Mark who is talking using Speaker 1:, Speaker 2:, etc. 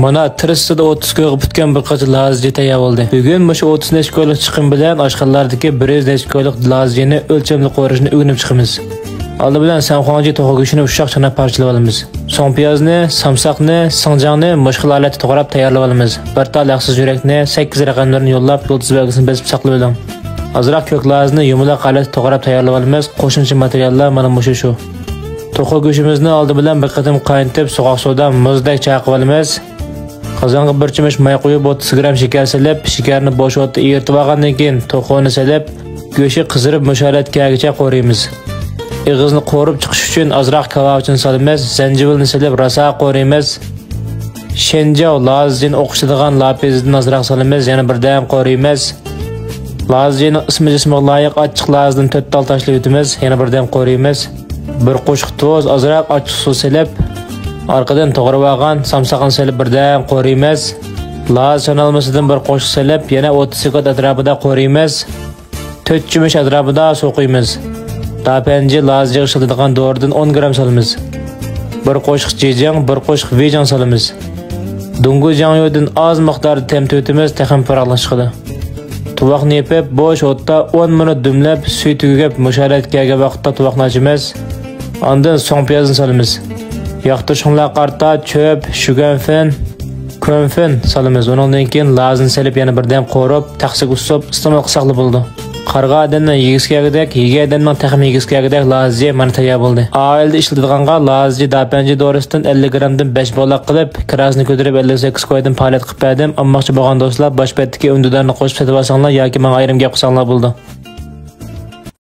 Speaker 1: Mana tirissida 30 ko'g'i bitgan bir qator lazji tayyor bo'ldi. Bugun mushu 30 necha ko'lik chiqim bilan oshxonalardagi 100 necha ko'lik lazjini o'lchamli qo'rishni o'rganib chiqamiz. Oldi bilan samxonji to'g'ri go'shtini ushoq chana parchalab olamiz. So'ng piyozni, samsaqni, sinjongni mushkil holatda to'g'rab tayyorlab olamiz. Bir tal yaxsiz yurakni 8 raqamlarni yo'llab yulduz belgisini besib saqlab oling. Azroq ko'klazni yumaloq holatda to'g'rab tayyorlab olamiz. Qo'shimcha materiallar mana mushu shu. To'g'ri go'shtimizni oldi bilan bir qatim qaynatib, so'g'oq suvda muzdek chaqib olamiz. Qozonga bir cho'mich may qo'yib 30 gram shakar solib, shakarni bo'sh o'tda eritib olgandan keyin to'qovni solib, go'shti qizirib musharatgacha qo'raymiz. Ig'izni qo'rib chiqish uchun ozroq kavovchin solamiz, zanjibilni solib rosa qo'raymiz. shenjov lazin o'qishadigan lapizni ozroq solamiz, yana birdam qo'raymiz. Lazini ismi jismi loyiq achchiq lazni 4 tal tashlab o'tamiz, yana birdam qo'raymiz. Bir qo'shiq tuz, ozroq ochiq suv solib, арқадан тұғырып ağan samsağın бірден birden qo'riymiz. La sanalmasıdan bir qo'sh selip yana 30 sekund atrapida qo'riymiz. 4 жүміш atrapida so'qiymiz. Tapenji лаз jig'ishiladigan дордың 10 gram solamiz. Bir qo'shiq jejang, bir qo'shiq vejang solamiz. Dungu jangyodan bo'sh o'tda 10 minut dumlab, suy tugab, musharatkaga vaqtda tuvaqni ochimiz. Ondan so'ng piyozni яқты Яқтышыңла қарта чөп, шүгенфін, көмфін салымыз. Оныңдан кейін лазын селіп, яны бірден қорып, тақсық ұсып, ыстымыл қысақлы болды. Қарға әденнің егізкегідек, еге әденнің тәқім егізкегідек лазы мәні тая болды. Айылды ішілдіғанға лазы дапенжі дорыстың 50 грамдың 5 болақ қылып, кіразыны көтеріп 58 қойдың пайлет қып бәдім, аммақшы болған достылар баш бәттіке үндідарыны қосып сәтіп асаңла, яки маң айрым кеп болды.